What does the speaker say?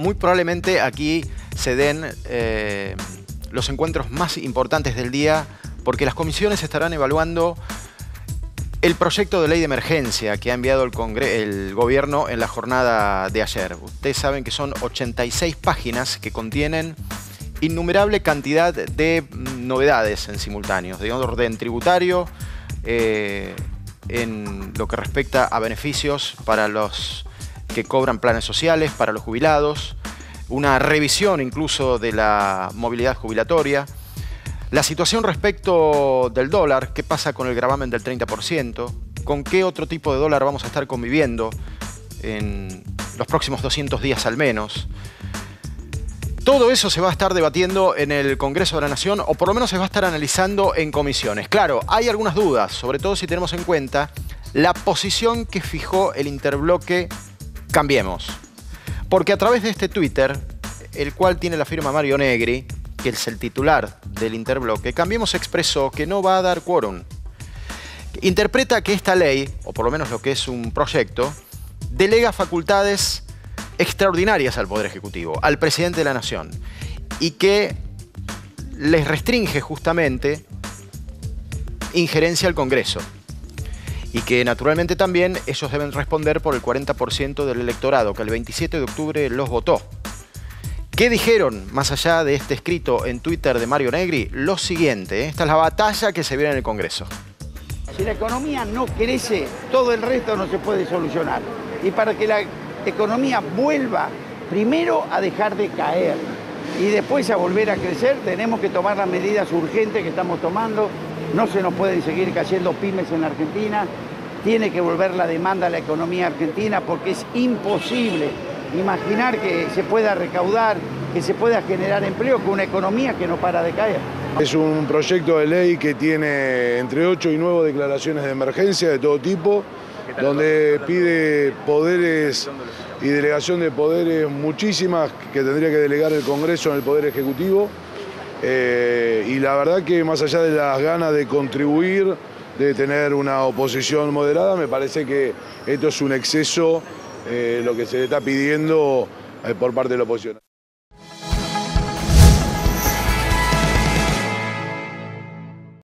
muy probablemente aquí se den eh, los encuentros más importantes del día porque las comisiones estarán evaluando el proyecto de ley de emergencia que ha enviado el, el, gobierno en la jornada de ayer. Ustedes saben que son 86 páginas que contienen innumerable cantidad de novedades en simultáneo, de orden tributario, eh, en lo que respecta a beneficios para los que cobran planes sociales, para los jubilados, una revisión incluso de la movilidad jubilatoria, la situación respecto del dólar, qué pasa con el gravamen del 30%, con qué otro tipo de dólar vamos a estar conviviendo en los próximos 200 días al menos. Todo eso se va a estar debatiendo en el Congreso de la Nación o por lo menos se va a estar analizando en comisiones. Claro, hay algunas dudas, sobre todo si tenemos en cuenta la posición que fijó el interbloque Cambiemos. Porque a través de este Twitter, el cual tiene la firma Mario Negri, que es el titular del interbloque, Cambiemos expresó que no va a dar quórum. Interpreta que esta ley, o por lo menos lo que es un proyecto, delega facultades extraordinarias al Poder Ejecutivo, al presidente de la Nación, y que les restringe justamente injerencia al Congreso y que naturalmente también ellos deben responder por el 40% del electorado que el 27 de octubre los votó. ¿Qué dijeron más allá de este escrito en Twitter de Mario Negri? Lo siguiente, ¿eh? esta es la batalla que se viene en el Congreso. Si la economía no crece, todo el resto no se puede solucionar. Y para que la economía vuelva primero a dejar de caer y después a volver a crecer, tenemos que tomar las medidas urgentes que estamos tomando. No se nos pueden seguir cayendo pymes en Argentina. Tiene que volver la demanda a la economía argentina porque es imposible imaginar que se pueda recaudar, que se pueda generar empleo con una economía que no para de caer. Es un proyecto de ley que tiene entre 8 y 9 declaraciones de emergencia de todo tipo donde pide poderes y delegación de poderes muchísimas que tendría que delegar el Congreso en el Poder Ejecutivo. Eh, y la verdad que más allá de las ganas de contribuir, de tener una oposición moderada, me parece que esto es un exceso eh, lo que se le está pidiendo eh, por parte de la oposición.